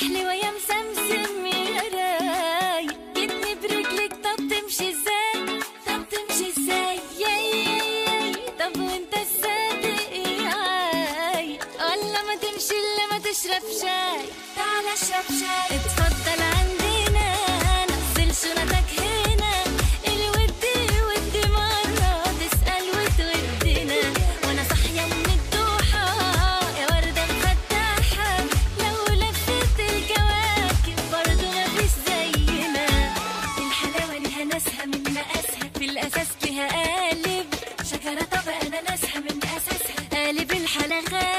حلوة يا مسمسم يا راي جتني برجلك طب تمشي إزاي؟ طب تمشي إزاي؟ يا يا يا طب وأنت الصادق يا عاي ولا ما تمشي إلا ما تشرب شاي. تعالى أشرب شاي. اتفضل أساس بها قالب. شجره طب اناناسها من أساسها. قالب الحلقات